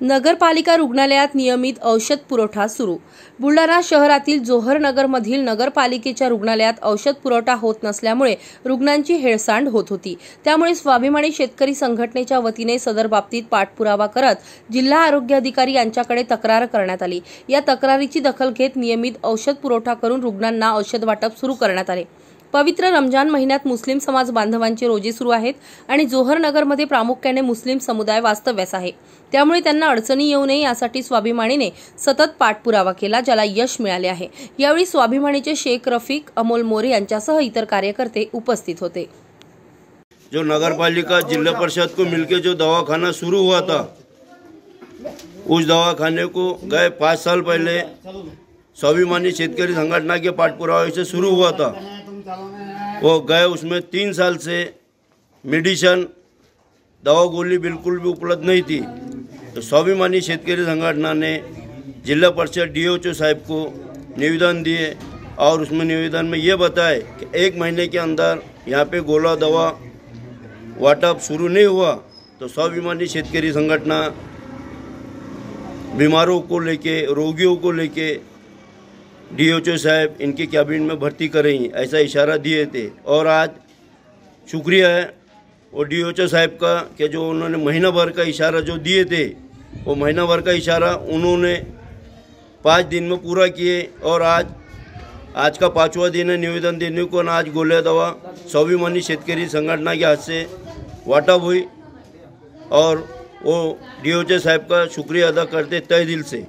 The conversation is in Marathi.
नगरपालिका रुग्णालयात नियमित औषध पुरवठा सुरू. बुलढाणा शहरातील जोहर नगरमधील नगरपालिकेच्या रुग्णालयात औषध पुरवठा होत नसल्यामुळे रुग्णांची हेळसांड होत होती. त्यामुळे स्वाभिमानी शेतकरी संघटनेच्या वतीने सदर बाबतीत पाठपुरावा करत जिल्हा आरोग्य अधिकारी यांच्याकडे तक्रार करण्यात आली. या तक्रारीची दखल घेत नियमित औषध पुरवठा करून रुग्णांना औषध वाटप सुरू करण्यात आले. पवित्र रमजान महिन्यात मुस्लिम समाज बांधवांचे रोजे सुरू आहेत आणि जोहर नगरमध्ये प्रामुख्याने मुस्लिम समुदाय वास्तव्यास आहे. त्यामुळे त्यांना अडचणी येऊ नये यासाठी स्वाभिमानीने सतत पाठपुरावा केला ज्याला यश मिळाले आहे. यावेळी स्वाभिमानीचे शेख रफीक अमोल मोरे यांच्यासह इतर कार्यकर्ते उपस्थित होते. जो नगर पालिका जिला परिषद को मिलके जो दवाखाना शुरू हुआ था उस दवाखाने को गए पाँच साल पहले स्वाभिमानी शेतकरी संघटना के पाठपुरावे से शुरू हुआ था। वो गए उसमें तीन साल से मेडिसन दवा गोली बिल्कुल भी उपलब्ध नहीं थी। तो स्वाभिमानी शेतकरी संगठना ने जिला परिषद डी साहब को निवेदन दिए और उसमें निवेदन में ये बताए कि एक महीने के अंदर यहाँ पे गोला दवा वाटअप शुरू नहीं हुआ तो स्वाभिमानी शेतकरी संगठना बीमारों को लेके, रोगियों को लेके डीएचओ साहब इनके कैबिन में भर्ती करेंगे ऐसा इशारा दिए थे। और आज शुक्रिया है, वो डीएचओ साहब का, कि जो उन्होंने महीना भर का इशारा जो दिए थे, वो महीना भर का इशारा उन्होंने पाँच दिन में पूरा किए। और आज आज का पाँचवा दिन है, निवेदन देने को आज गोल्या दवा स्वाभिमानी शेतकरी संगठना के हाथ से वाटअप हुई। और वो डी साहब का शुक्रिया अदा करते तय दिल से।